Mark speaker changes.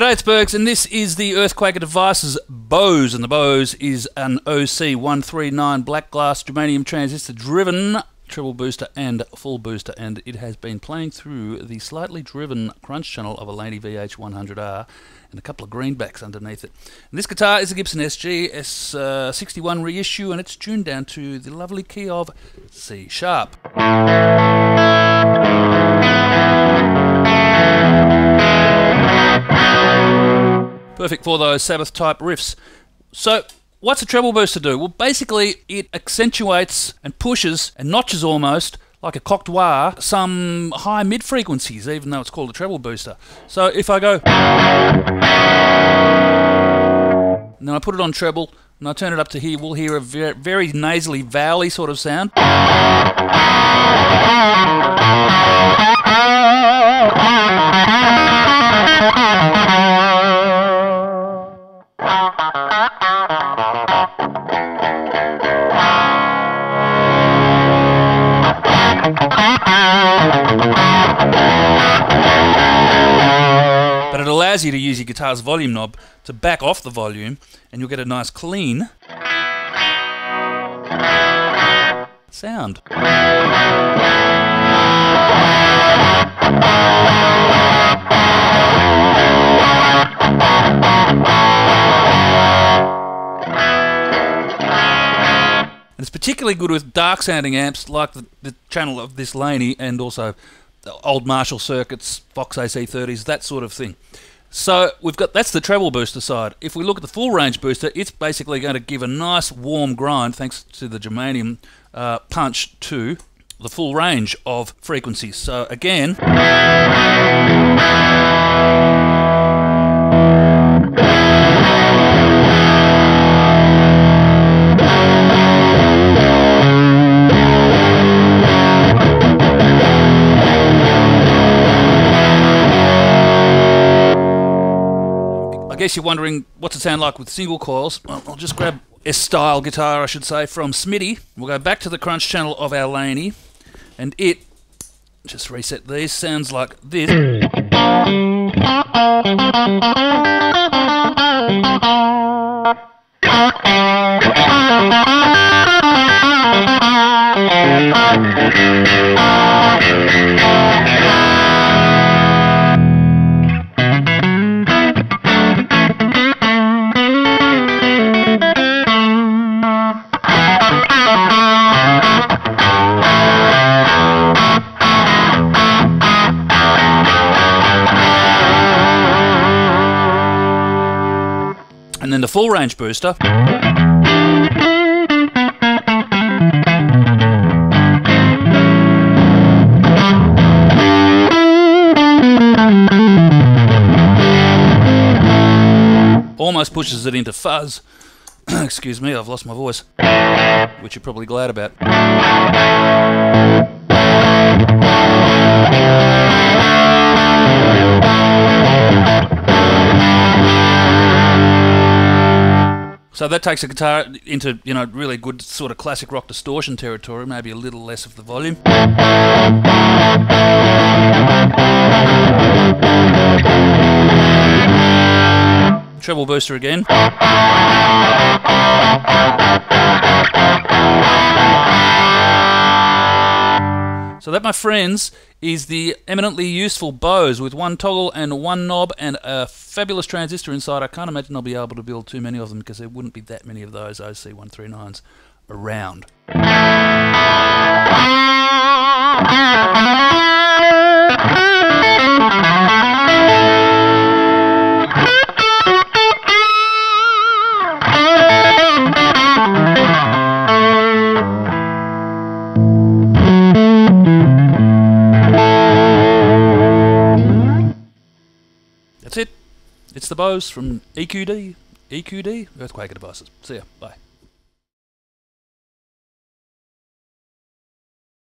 Speaker 1: G'day, it's Bergs, and this is the Earthquaker Devices Bows, and the Bows is an OC139 black glass germanium transistor driven treble booster and full booster, and it has been playing through the slightly driven crunch channel of a Laney VH100R and a couple of greenbacks underneath it. And this guitar is a Gibson SG S61 uh, reissue, and it's tuned down to the lovely key of C sharp. Perfect for those Sabbath type riffs. So, what's a treble booster do? Well, basically, it accentuates and pushes and notches almost like a cocked wah some high mid frequencies, even though it's called a treble booster. So, if I go. And then I put it on treble and I turn it up to here, we'll hear a very, very nasally, valley sort of sound. But it allows you to use your guitar's volume knob to back off the volume and you'll get a nice clean sound. And it's particularly good with dark sounding amps like the, the channel of this Laney and also old Marshall circuits, Vox AC30s, that sort of thing. So we've got that's the treble booster side. If we look at the full range booster, it's basically going to give a nice warm grind thanks to the germanium uh, punch to the full range of frequencies. So again. Guess you're wondering what's it sound like with single coils. Well, I'll just grab S style guitar, I should say, from Smitty. We'll go back to the crunch channel of our Laney, and it, just reset these, sounds like this. and then the full range booster. Almost pushes it into fuzz. Excuse me, I've lost my voice, which you're probably glad about. That takes a guitar into, you know, really good sort of classic rock distortion territory, maybe a little less of the volume. Treble booster again. So that, my friends, is the eminently useful Bows with one toggle and one knob and a fabulous transistor inside. I can't imagine I'll be able to build too many of them because there wouldn't be that many of those OC139s around. That's it. It's the Bows from EQD. EQD, Earthquaker Devices. See ya. Bye.